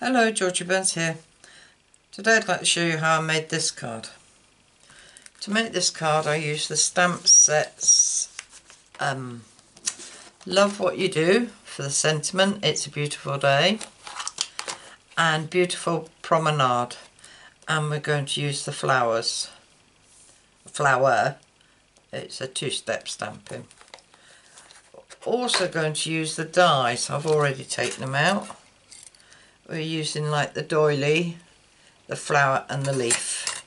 Hello, Georgie Burns here. Today I'd like to show you how I made this card. To make this card I used the stamp sets um, Love What You Do for the sentiment, It's a Beautiful Day and Beautiful Promenade and we're going to use the flowers. Flower, it's a two-step stamping. Also going to use the dies, I've already taken them out we're using like the doily, the flower and the leaf.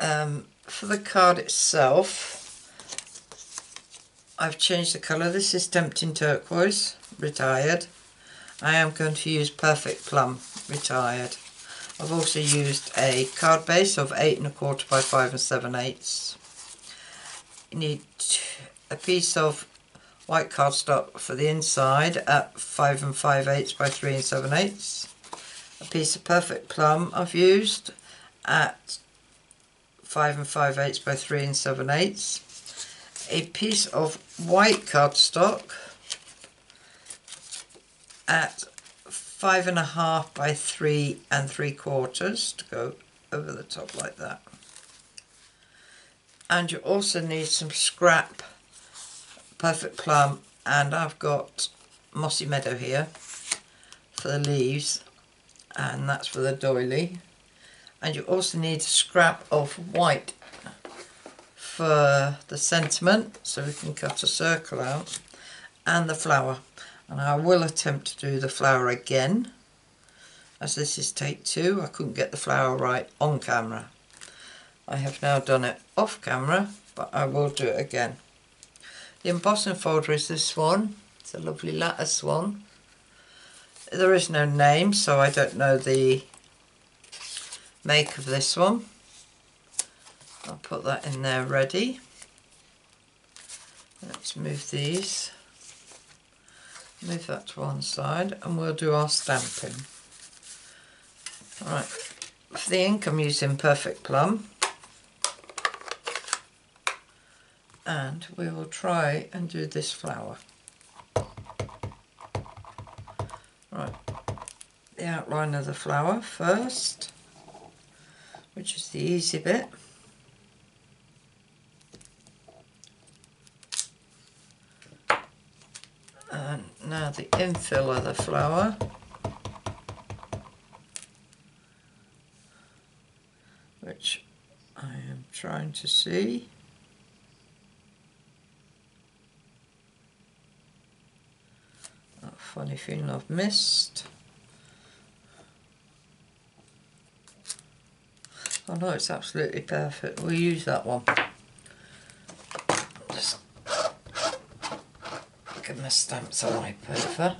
Um, for the card itself, I've changed the colour. This is Tempting Turquoise, retired. I am going to use Perfect Plum, retired. I've also used a card base of eight and a quarter by five and seven eighths. You need a piece of white cardstock for the inside at 5 and 5 eighths by 3 and 7 eighths. A piece of perfect plum I've used at 5 and 5 eighths by 3 and 7 eighths. A piece of white cardstock at five and a half by three and three quarters to go over the top like that. And you also need some scrap Perfect Plum and I've got Mossy Meadow here for the leaves and that's for the doily. And you also need a scrap of white for the sentiment so we can cut a circle out and the flower. And I will attempt to do the flower again as this is take two. I couldn't get the flower right on camera. I have now done it off camera but I will do it again the embossing folder is this one. It's a lovely lattice one. There is no name, so I don't know the make of this one. I'll put that in there ready. Let's move these. Move that to one side and we'll do our stamping. Alright, for the ink I'm using Perfect Plum. And we will try and do this flower. Right, the outline of the flower first, which is the easy bit. And now the infill of the flower. Which I am trying to see. Funny feeling I've missed. Oh no, it's absolutely perfect. We'll use that one. Just give my stamps a wipe over.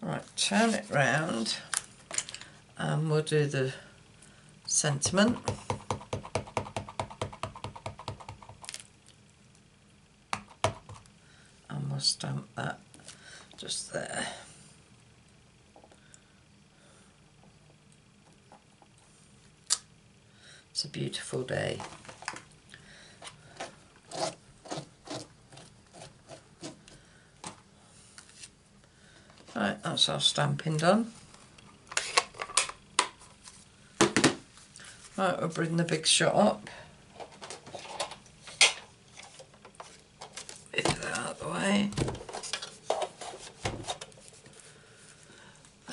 Right, turn it round and we'll do the sentiment. Stamp that just there. It's a beautiful day. Right, that's our stamping done. Right, we'll bring the big shot up.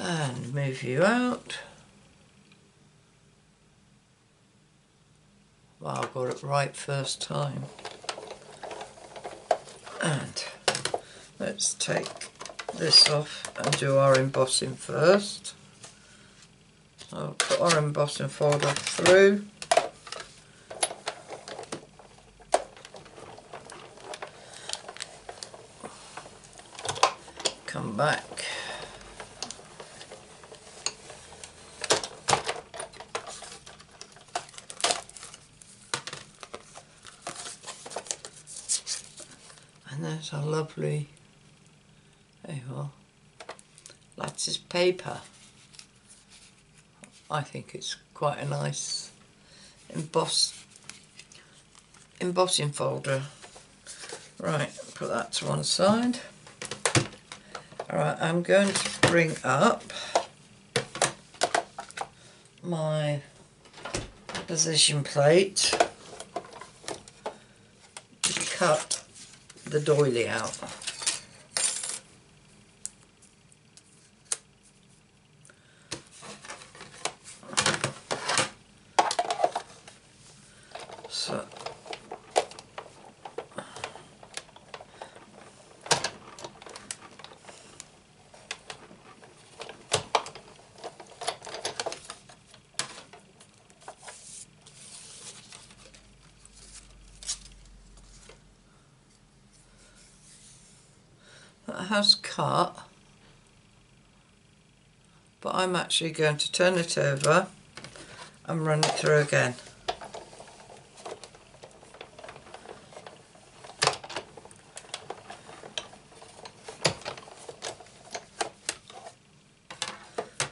and move you out. Wow, I got it right first time. And let's take this off and do our embossing first. I'll put our embossing folder through. Come back and there's a lovely there you are lattice paper. I think it's quite a nice emboss embossing folder. Right, put that to one side. Alright, I'm going to bring up my precision plate. To cut the doily out. So that has cut but I'm actually going to turn it over and run it through again.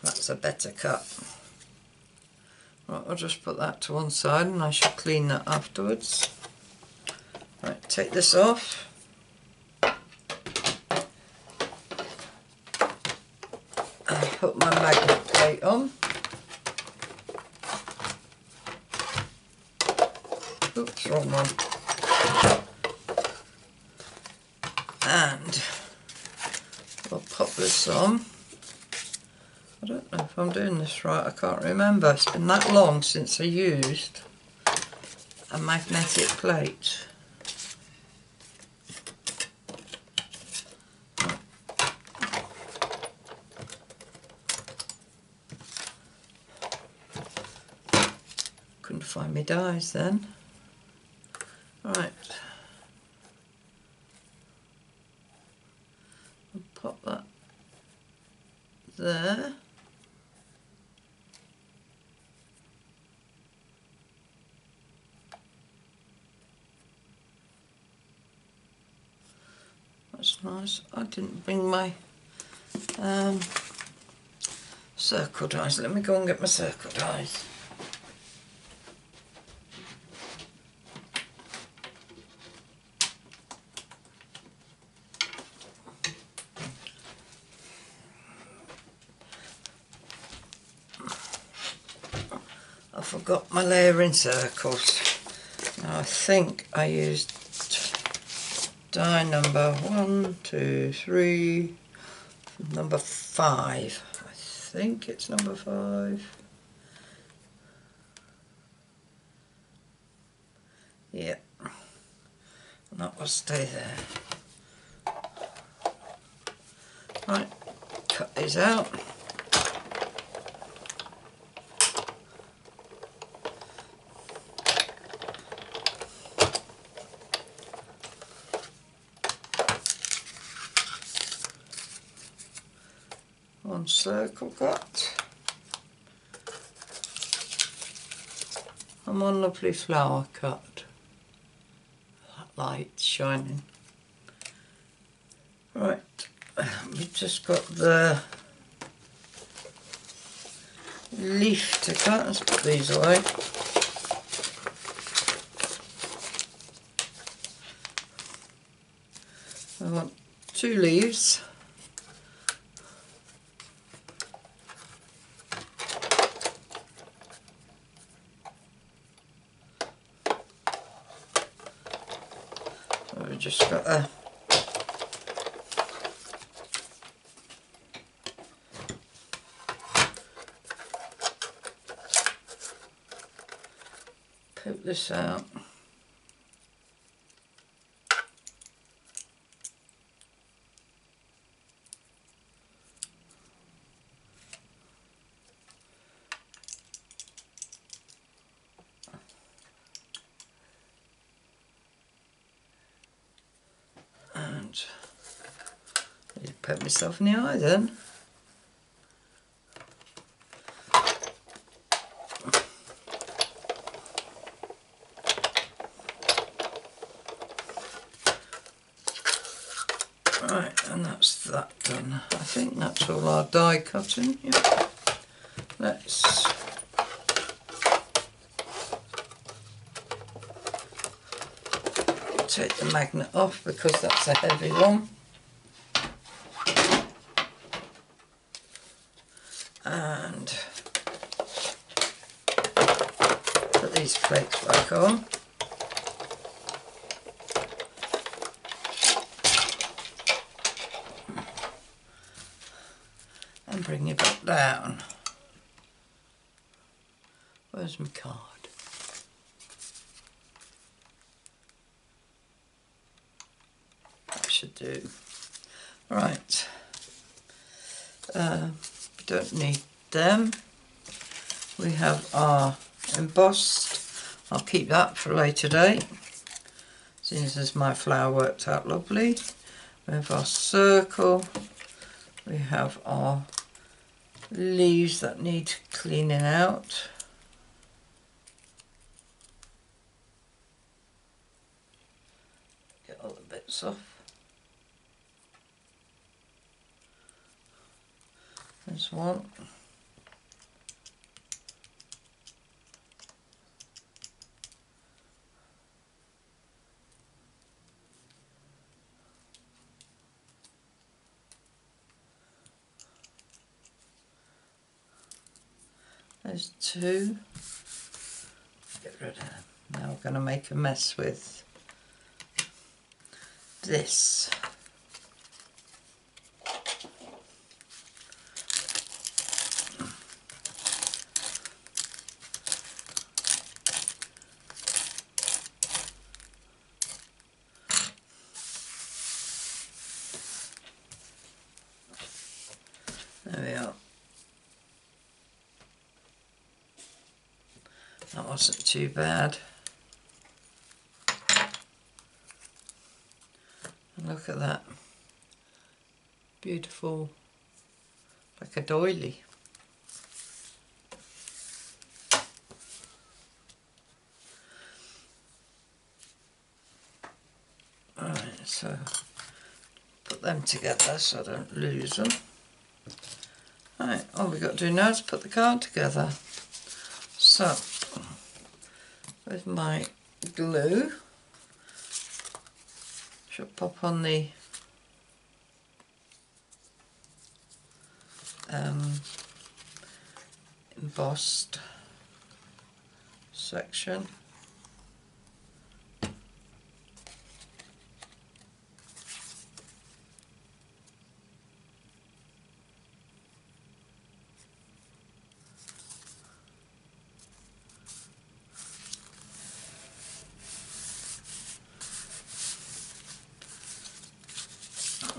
That's a better cut. Right, I'll just put that to one side and I shall clean that afterwards. Right, take this off. And put my magnet plate on. Oops, wrong one. And we'll pop this on. I don't know if I'm doing this right, I can't remember. It's been that long since I used a magnetic plate. Dies then. Right. I'll pop that there. That's nice. I didn't bring my um, circle dies. Let me go and get my circle dies. I my layering circles. Now I think I used die number one, two, three, number five. I think it's number five. Yep. And that will stay there. Right, cut these out. One circle cut and one lovely flower cut. That light shining. Right, we've just got the leaf to cut. Let's put these away. I want two leaves. Just got a uh. poke this out. And I poke myself in the eye then. Right, and that's that done. I think that's all our die cutting. Yeah. Let's take the magnet off because that's a heavy one. And put these flakes back on. And bring it back down. Where's my card? That should do. Right. Uh, we don't need them. We have our embossed. I'll keep that for later date. Since as my flower worked out lovely. We have our circle. We have our leaves that need cleaning out. Get all the bits off. There's one. There's two. Get rid of them. Now we're going to make a mess with this. There we are. That wasn't too bad. And look at that. Beautiful, like a doily. Alright, so put them together so I don't lose them. Right, all we've got to do now is put the card together. So, with my glue, should pop on the um, embossed section.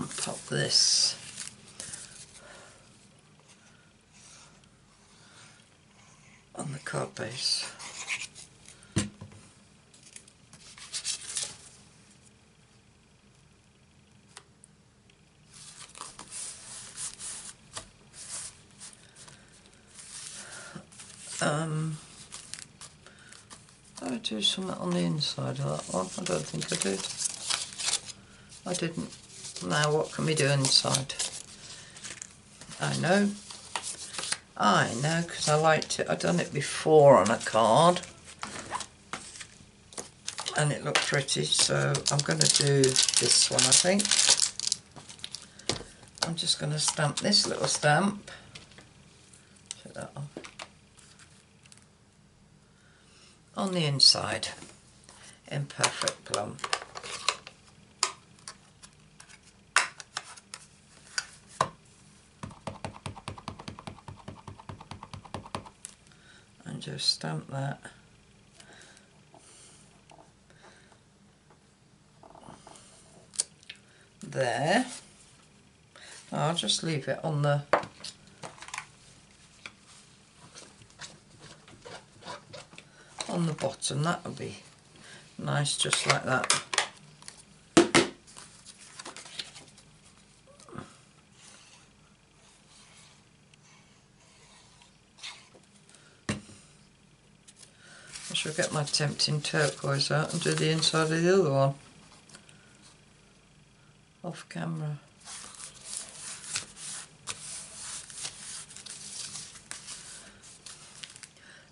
and pop this base. Um, I do something on the inside of that one? I don't think I did. I didn't. Now what can we do inside? I know. I know because I liked it. I've done it before on a card. And it looked pretty, so I'm going to do this one, I think. I'm just going to stamp this little stamp. Take that off. On the inside, in Perfect Plum. Just stamp that. There. I'll just leave it on the on the bottom. That'll be nice just like that Tempting turquoise out and do the inside of the other one. Off camera.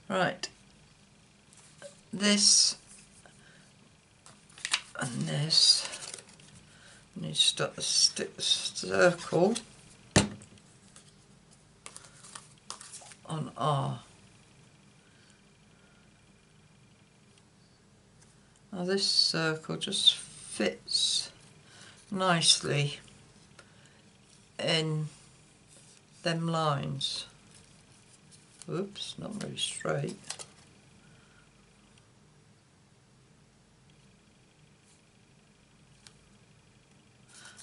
Right. This and this. Need to start the circle on R. Now this circle just fits nicely in them lines. Oops, not very straight.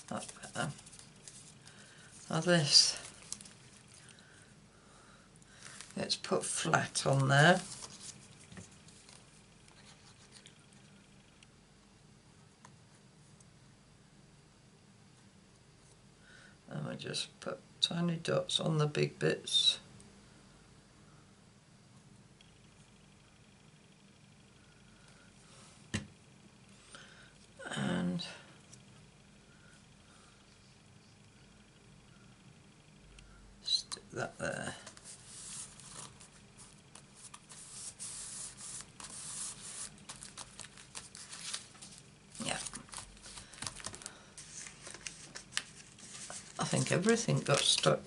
That's. Now this, let's put flat on there. Just put tiny dots on the big bits. And stick that there. Yeah. I think everything got stuck.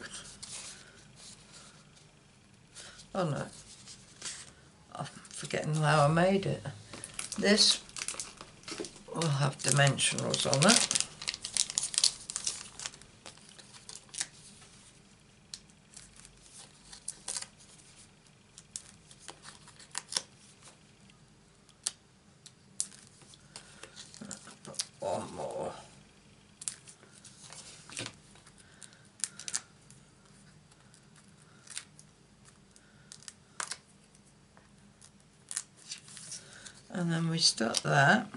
Oh no. I'm forgetting how I made it. This will have dimensionals on it. Put one more. And then we start that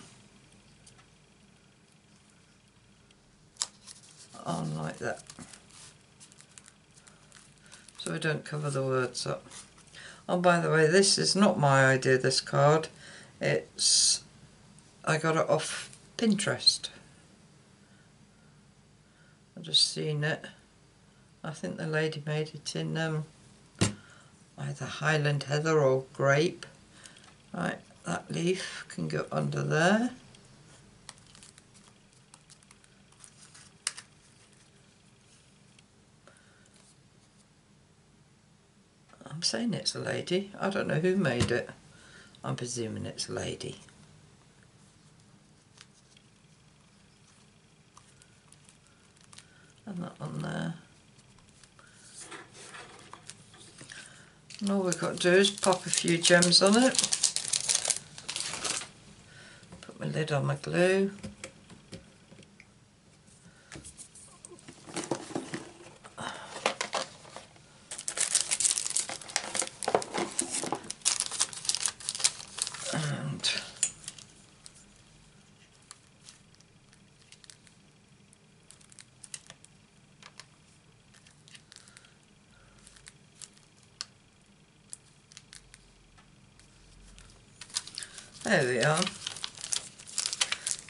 on like that. So we don't cover the words up. Oh, by the way, this is not my idea, this card. It's, I got it off Pinterest. I've just seen it. I think the lady made it in um, either Highland Heather or Grape. Right, that leaf can go under there. I'm saying it's a lady. I don't know who made it. I'm presuming it's a lady. And that one there. And all we've got to do is pop a few gems on it. Lid on my glue. And There we are.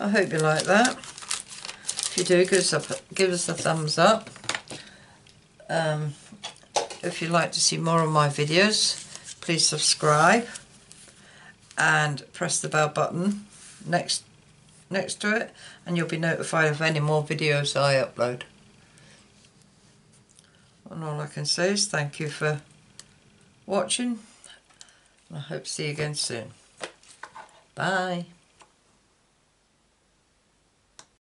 I hope you like that. If you do, give us a, give us a thumbs up. Um, if you'd like to see more of my videos, please subscribe and press the bell button next next to it and you'll be notified of any more videos I upload. And all I can say is thank you for watching. I hope to see you again soon. Bye.